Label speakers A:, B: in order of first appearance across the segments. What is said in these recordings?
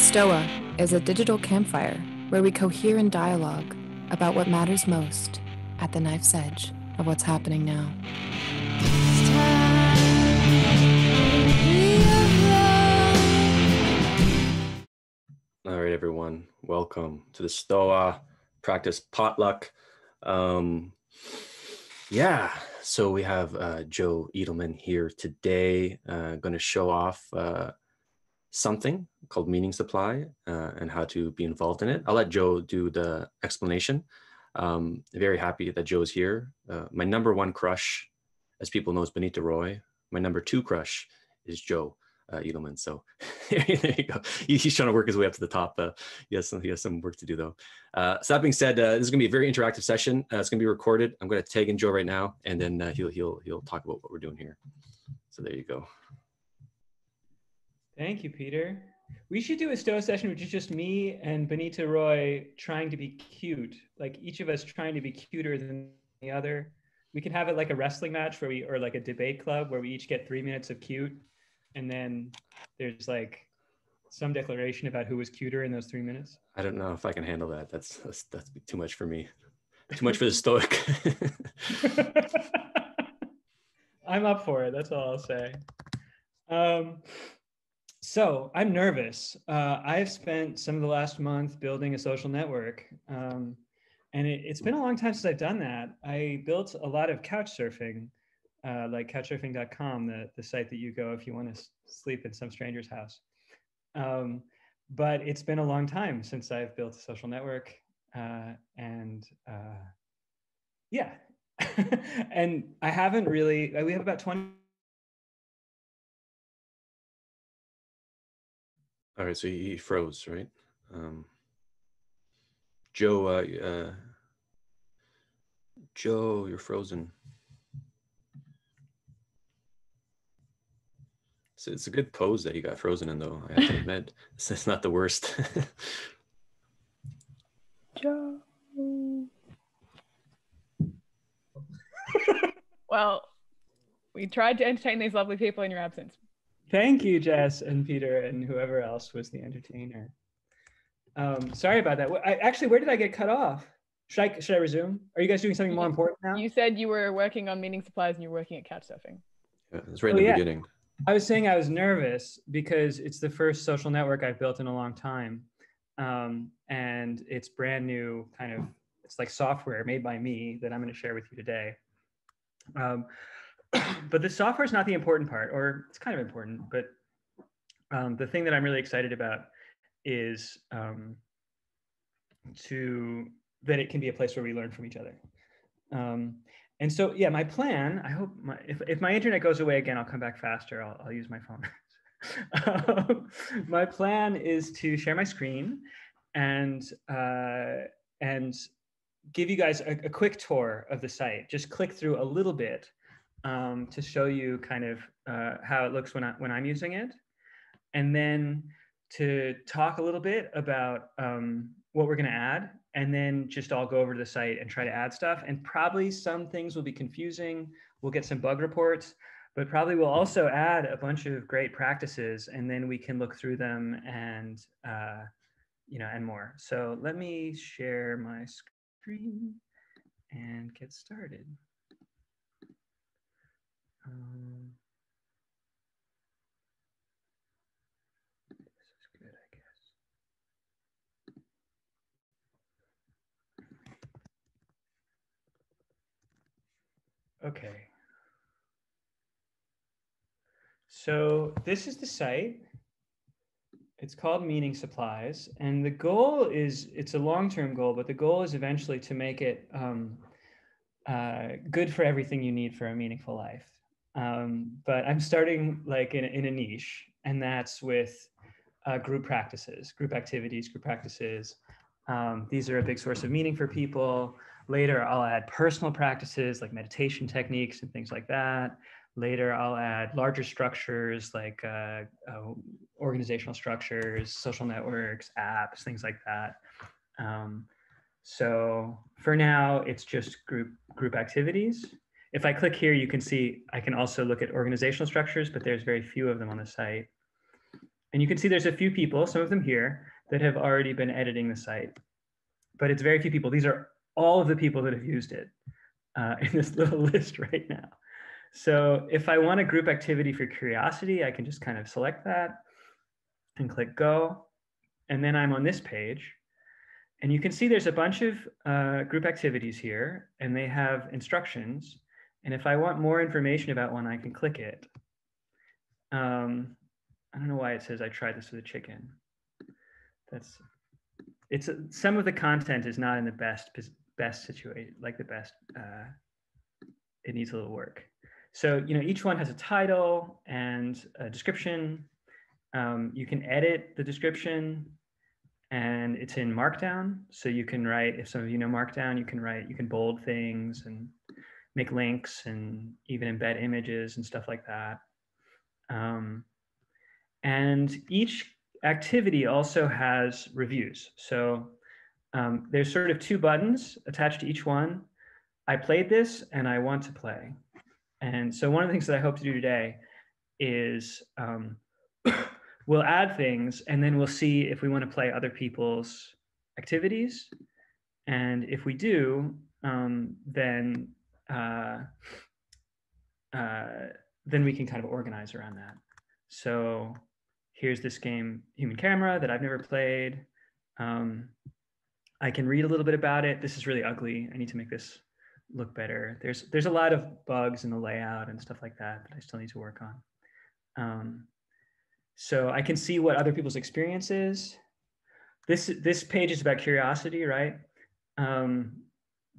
A: Stoa is a digital campfire where we cohere in dialogue about what matters most at the knife's edge of what's happening now.
B: All right, everyone, welcome to the Stoa practice potluck. Um, yeah, so we have uh, Joe Edelman here today, uh, going to show off uh, something called Meaning Supply uh, and how to be involved in it. I'll let Joe do the explanation. Um, very happy that Joe's here. Uh, my number one crush, as people know, is Bonnitta Roy. My number two crush is Joe uh, Edelman. So there you go. he's trying to work his way up to the top. Uh, he, has some, he has some work to do though. Uh, so that being said, uh, this is gonna be a very interactive session. Uh, it's gonna be recorded. I'm gonna tag in Joe right now, and then uh, he'll he'll he'll talk about what we're doing here. So there you go.
C: Thank you, Peter. We should do a Stoa session, which is just me and Bonnitta Roy trying to be cute. Like each of us trying to be cuter than the other. We could have it like a wrestling match where we, or like a debate club where we each get three minutes of cute and then there's like some declaration about who was cuter in those three minutes?
B: I don't know if I can handle that. That's that's, that's too much for me. Too much for the stoic.
C: I'm up for it. That's all I'll say. Um, so I'm nervous. Uh, I've spent some of the last month building a social network. Um, and it, has been a long time since I've done that. I built a lot of couch surfing uh, like couchsurfing.com, the, the site that you go if you want to sleep in some stranger's house. Um, but it's been a long time since I've built a social network. Uh, and uh, yeah, and I haven't really, we have about 20.
B: All right, so he froze, right? Um, Joe, uh, uh, Joe, you're frozen. So it's a good pose that you got frozen in, though. I have to admit, it's not the worst.
D: Joe. well, we tried to entertain these lovely people in your absence.
C: Thank you, Jess and Peter and whoever else was the entertainer. Um, sorry about that. I, actually, where did I get cut off? Should I should I resume? Are you guys doing something more important now?
D: You said you were working on meaning supplies and you're working at couchsurfing.
B: Yeah, it's right oh, in the yeah. beginning.
C: I was saying I was nervous because it's the first social network I've built in a long time. Um, and it's brand new, kind of, it's like software made by me that I'm going to share with you today. Um, but the software is not the important part, or it's kind of important, but um, the thing that I'm really excited about is um, to that it can be a place where we learn from each other. Um, and so, yeah, my plan, I hope my, if, if my internet goes away again, I'll come back faster. I'll, I'll use my phone. my plan is to share my screen and, uh, and give you guys a, a, quick tour of the site. Just click through a little bit um, to show you kind of uh, how it looks when, I, when I'm using it. And then to talk a little bit about um, what we're gonna add and then just all go over to the site and try to add stuff. And probably some things will be confusing. We'll get some bug reports, but probably we'll also add a bunch of great practices and then we can look through them and, uh, you know, and more. So let me share my screen and get started. Um, Okay. So this is the site. It's called Meaning Supplies. And the goal is, it's a long-term goal, but the goal is eventually to make it um, uh, good for everything you need for a meaningful life. Um, but I'm starting like in, in a niche, and that's with uh, group practices, group activities, group practices. Um, these are a big source of meaning for people. Later, I'll add personal practices like meditation techniques and things like that. Later, I'll add larger structures like uh, uh, organizational structures, social networks, apps, things like that. Um, so for now, it's just group group activities. If I click here, you can see I can also look at organizational structures, but there's very few of them on the site. and you can see there's a few people, some of them here, that have already been editing the site, but it's very few people. These are all of the people that have used it uh, in this little list right now. So if I want a group activity for curiosity, I can just kind of select that and click go. And then I'm on this page. And you can see there's a bunch of uh, group activities here, and they have instructions. And if I want more information about one, I can click it. Um, I don't know why it says I tried this with a chicken. That's it's some of the content is not in the best best situation, like the best. Uh, it needs a little work. So you know each one has a title and a description. Um, you can edit the description, and it's in Markdown. So you can write if some of you know Markdown, you can write you can bold things and make links and even embed images and stuff like that. Um, and each activity also has reviews. So um, there's sort of two buttons attached to each one. I played this and I want to play. And so one of the things that I hope to do today is um, we'll add things and then we'll see if we want to play other people's activities. And if we do, um, then uh, uh, then we can kind of organize around that. So here's this game, Human Camera, that I've never played. Um, I can read a little bit about it. This is really ugly. I need to make this look better. There's there's a lot of bugs in the layout and stuff like that that I still need to work on. Um, so I can see what other people's experience is. This this page is about curiosity, right? Um,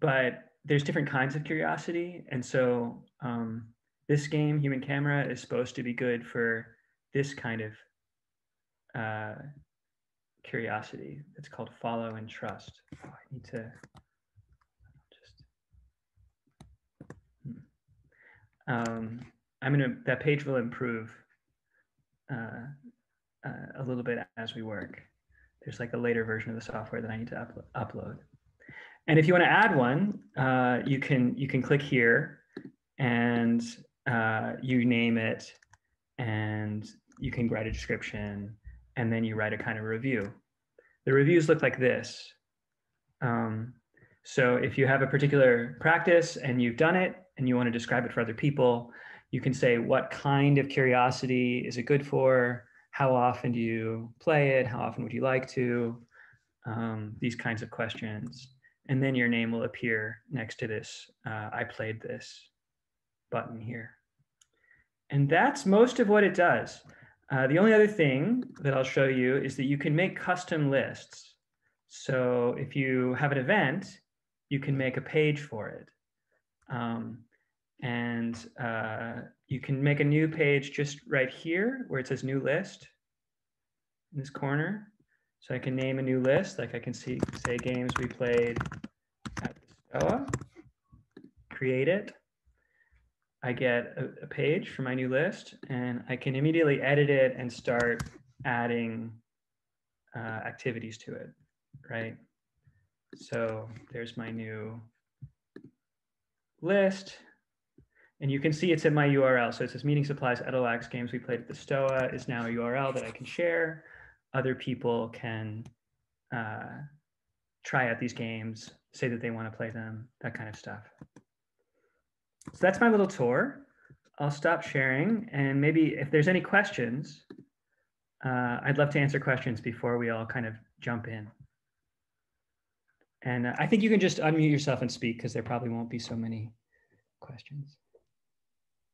C: but there's different kinds of curiosity, and so um, this game, Human Camera, is supposed to be good for this kind of uh, curiosity. It's called follow and trust. Oh, I need to just. Hmm. Um, I'm gonna. That page will improve uh, uh, a little bit as we work. There's like a later version of the software that I need to up upload. And if you want to add one, uh, you can you can click here, and uh, you name it, and you can write a description and then you write a kind of review. The reviews look like this. Um, so if you have a particular practice and you've done it and you want to describe it for other people, you can say what kind of curiosity is it good for? How often do you play it? How often would you like to? Um, these kinds of questions. And then your name will appear next to this, uh, I played this button here. And that's most of what it does. Uh, the only other thing that I'll show you is that you can make custom lists. So if you have an event, you can make a page for it. Um, and uh, you can make a new page just right here where it says new list in this corner. So I can name a new list, like I can see, say games we played at the STOA, create it. I get a, a, page for my new list and I can immediately edit it and start adding uh, activities to it, right? So there's my new list. And you can see it's in my URL. So it says meaning supplies, Edelwax games we played at the STOA is now a URL that I can share. Other people can uh, try out these games, say that they want to play them, that kind of stuff. So that's my little tour. I'll stop sharing and maybe if there's any questions, uh, I'd love to answer questions before we all kind of jump in. And uh, I think you can just unmute yourself and speak because there probably won't be so many questions.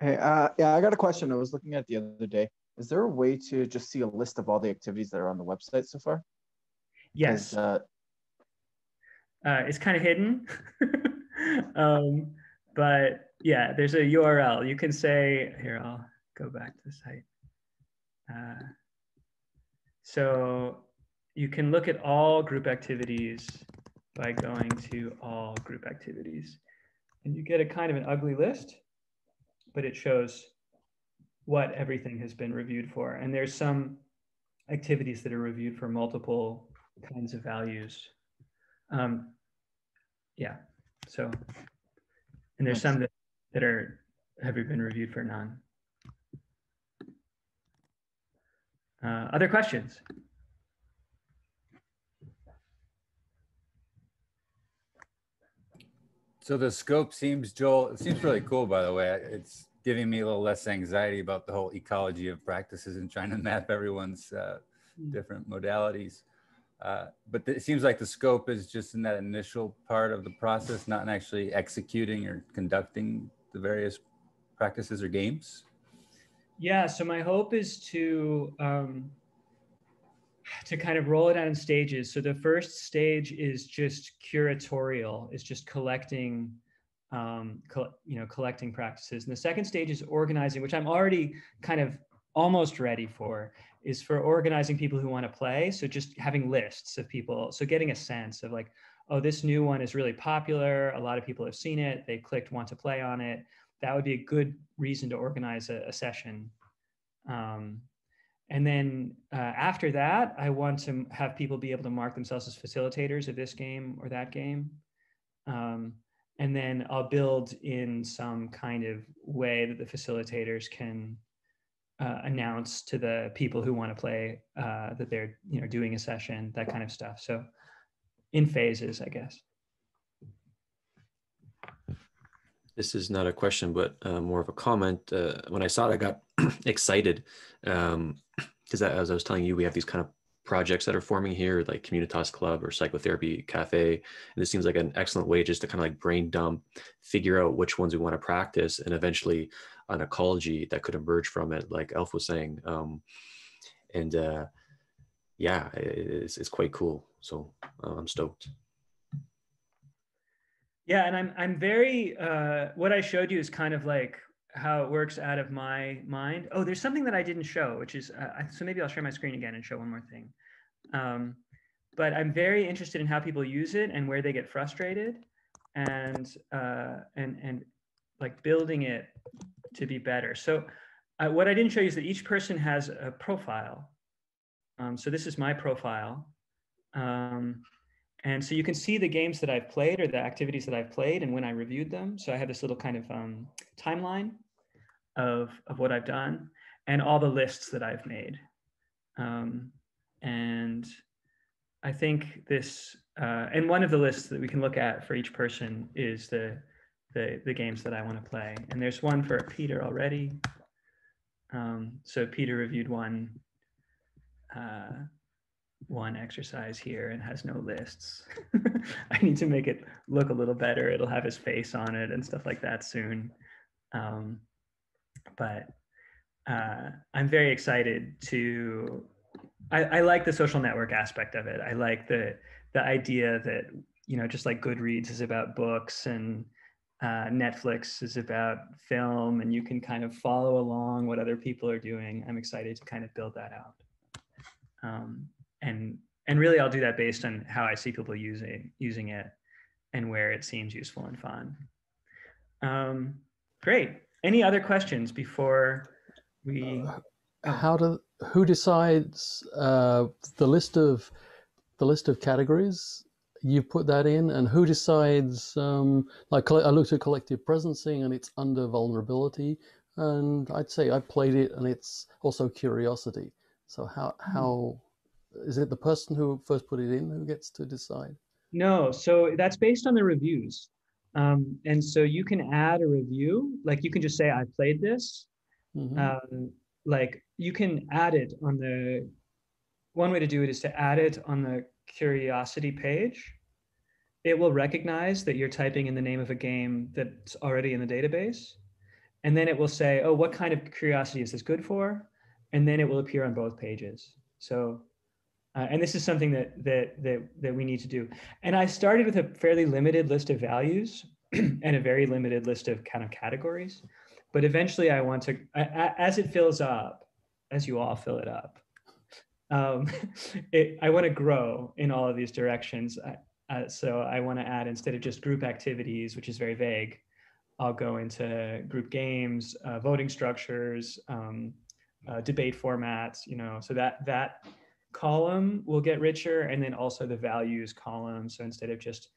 E: Hey, uh, yeah, I got a question. I was looking at the other day. Is there a way to just see a list of all the activities that are on the website so far?
C: Yes. Uh, uh, it's kind of hidden. um, but yeah, there's a URL. You can say, here, I'll go back to the site. Uh, so you can look at all group activities by going to all group activities. And you get a kind of an ugly list, but it shows what everything has been reviewed for. And there's some activities that are reviewed for multiple kinds of values. Um, yeah, so, and there's some that that are have been reviewed for none. Uh, other questions?
F: So the scope seems, Joel, it seems really cool, by the way. It's giving me a little less anxiety about the whole ecology of practices and trying to map everyone's uh, different modalities. Uh, but it seems like the scope is just in that initial part of the process, not in actually executing or conducting the various practices or games.
C: Yeah, so my hope is to um, to kind of roll it out in stages. So the first stage is just curatorial, is just collecting, um, you know, collecting practices. And the second stage is organizing, which I'm already kind of almost ready for, is for organizing people who want to play. So just having lists of people. So getting a sense of like, oh, this new one is really popular. A lot of people have seen it. They clicked want to play on it. That would be a good reason to organize a, a session. Um, and then uh, after that, I want to have people be able to mark themselves as facilitators of this game or that game. Um, and then I'll build in some kind of way that the facilitators can uh, announce to the people who want to play uh, that they're you know doing a session, that kind of stuff. So in phases, I guess.
B: This is not a question, but uh, more of a comment. Uh, when I saw it, I got excited because um, as I was telling you, we have these kind of projects that are forming here, like Communitas Club or Psychotherapy Cafe. And this seems like an excellent way just to kind of like brain dump, figure out which ones we want to practice, and eventually an ecology that could emerge from it, like Elf was saying. Um, and uh, yeah, it's, it's quite cool. So uh, I'm stoked.
C: Yeah, and I'm I'm very uh, what I showed you is kind of like how it works out of my mind. Oh, there's something that I didn't show, which is uh, so maybe I'll share my screen again and show one more thing. Um, but I'm very interested in how people use it and where they get frustrated, and uh, and and like building it to be better. So uh, what I didn't show you is that each person has a profile. Um, so this is my profile. Um, and so you can see the games that I've played or the activities that I've played and when I reviewed them. So I have this little kind of um, timeline of, of what I've done and all the lists that I've made. Um, and I think this, uh, and one of the lists that we can look at for each person is the, the, the games that I want to play. And there's one for Peter already. Um, so Peter reviewed one uh, one exercise here and has no lists. I need to make it look a little better. It'll have his face on it and stuff like that soon. Um, but uh, I'm very excited to. I, I like the social network aspect of it. I like the the idea that you know, just like Goodreads is about books and uh, Netflix is about film, and you can kind of follow along what other people are doing. I'm excited to kind of build that out. Um, and and really I'll do that based on how I see people using using it and where it seems useful and fun. Um, great. Any other questions before we?
G: Uh. How do who decides uh, the list of the list of categories? You put that in, and who decides? Um, like I looked at collective presencing, and it's under vulnerability, and I'd say I played it, and it's also curiosity. So how hmm. how is it the person who first put it in who gets to decide?
C: No, so that's based on the reviews. Um, and so you can add a review, like you can just say, I played this. Mm-hmm. Um, like you can add it on the, one way to do it is to add it on the curiosity page. It will recognize that you're typing in the name of a game that's already in the database. And then it will say, oh, what kind of curiosity is this good for? And then it will appear on both pages. So uh, and this is something that, that, that, that we need to do. And I started with a fairly limited list of values and a very limited list of kind of categories. But eventually I want to, as it fills up, as you all fill it up, um, it, I want to grow in all of these directions. Uh, so I want to add, instead of just group activities, which is very vague, I'll go into group games, uh, voting structures, um, uh, debate formats, you know, so that, that column will get richer and then also the values column. So instead of just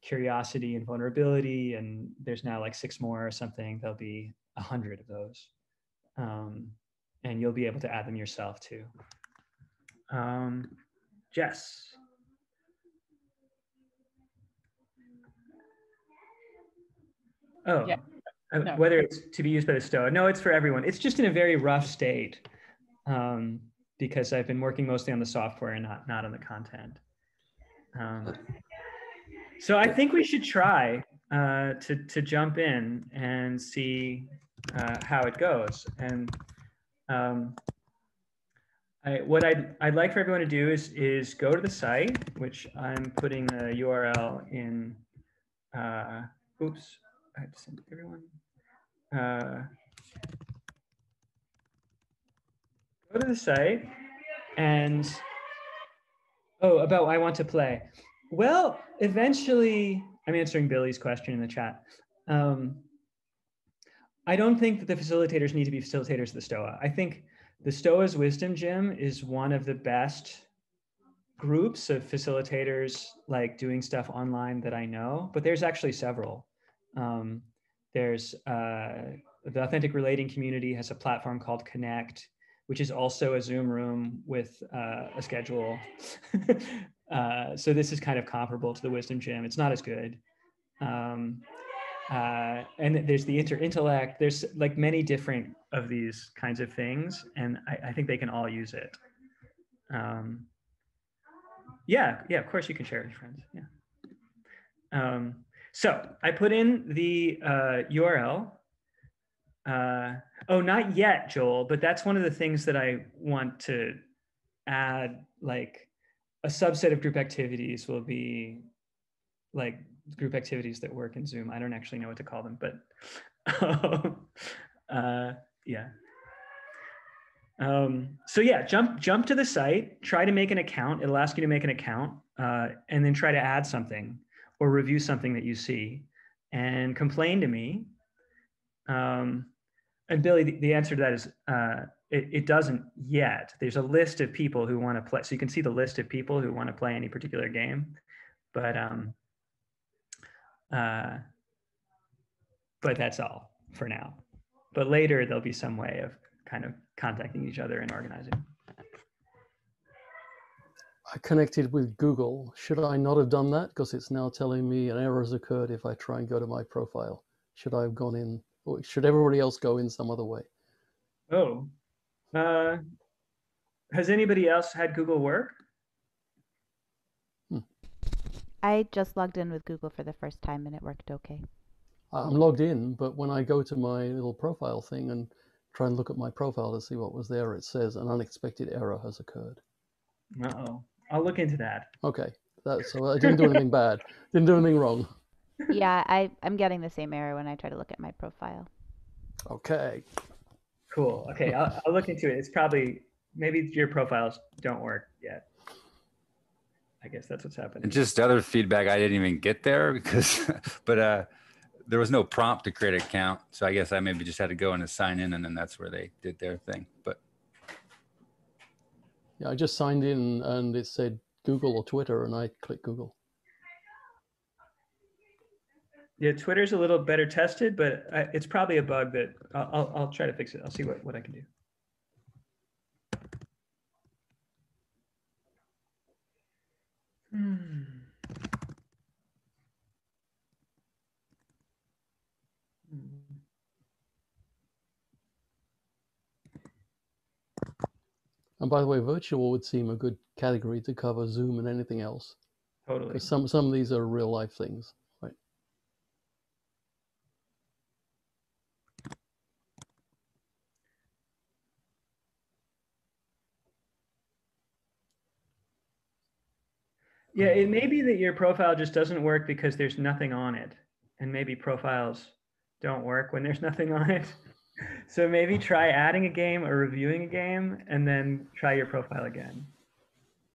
C: curiosity and vulnerability, and there's now like six more or something, there'll be a hundred of those. Um, and you'll be able to add them yourself too. Um, Jess. Oh,
D: Yeah.
C: uh,
D: No.
C: whether it's to be used by the STOA. No, it's for everyone. It's just in a very rough state um, because I've been working mostly on the software and not, not on the content. Um, so I think we should try uh, to, to jump in and see uh, how it goes. And um, I, what I'd, I'd like for everyone to do is, is go to the site, which I'm putting the URL in, uh, oops, I have to send everyone. Go to the site and, oh, about I want to play. Well, eventually, I'm answering Billy's question in the chat. Um, I don't think that the facilitators need to be facilitators of the STOA. I think the STOA's Wisdom Gym is one of the best groups of facilitators like doing stuff online that I know, but there's actually several. Um, there's uh, the Authentic Relating community has a platform called Connect, which is also a Zoom room with uh, a schedule. uh, so this is kind of comparable to the Wisdom Gym. It's not as good. Um, uh, and there's the Interintellect. There's like many different of these kinds of things, and I, I think they can all use it. Um, yeah, yeah, of course you can share with your friends. Yeah. Um, so I put in the uh, URL. Uh, oh, not yet, Joel, but that's one of the things that I want to add. Like a subset of group activities will be like group activities that work in Zoom. I don't actually know what to call them, but uh, yeah. Um, so yeah, jump jump to the site, try to make an account. It'll ask you to make an account, uh, and then try to add something or review something that you see, and complain to me. Um, and Billy, the, the answer to that is uh, it, it doesn't yet. There's a list of people who want to play, so you can see the list of people who want to play any particular game, but um, uh, but that's all for now. But later there'll be some way of kind of contacting each other and organizing.
G: I connected with Google. Should I not have done that? Because it's now telling me an error has occurred if I try and go to my profile. Should I have gone in, or should everybody else go in some other way?
C: Oh, uh, has anybody else had Google work?
H: I just logged in with Google for the first time and it worked okay.
G: I'm logged in, but when I go to my little profile thing and try and look at my profile to see what was there, it says an unexpected error has occurred.
C: Uh oh, I'll look into that.
G: Okay, that, so I didn't do anything bad, didn't do anything wrong.
H: Yeah, I, I'm getting the same error when I try to look at my profile.
G: Okay.
C: Cool. Okay, I'll, I'll look into it. It's probably maybe your profiles don't work yet. I guess that's what's happening.
F: And just other feedback, I didn't even get there because, but uh, there was no prompt to create an account. So I guess I maybe just had to go in and sign in, and then that's where they did their thing. But
G: Yeah, I just signed in and it said Google or Twitter, and I clicked Google.
C: Yeah, Twitter's a little better tested, but I, it's probably a bug that I'll, I'll, I'll try to fix it. I'll see what, what I can do. Hmm.
G: And by the way, virtual would seem a good category to cover Zoom and anything else.
C: Totally.
G: Because some some of these are real life things, right?
C: Yeah, it may be that your profile just doesn't work because there's nothing on it. And maybe profiles don't work when there's nothing on it. So maybe try adding a game or reviewing a game and then try your profile again.